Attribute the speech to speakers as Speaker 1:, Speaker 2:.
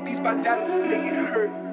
Speaker 1: These bandanas make it hurt.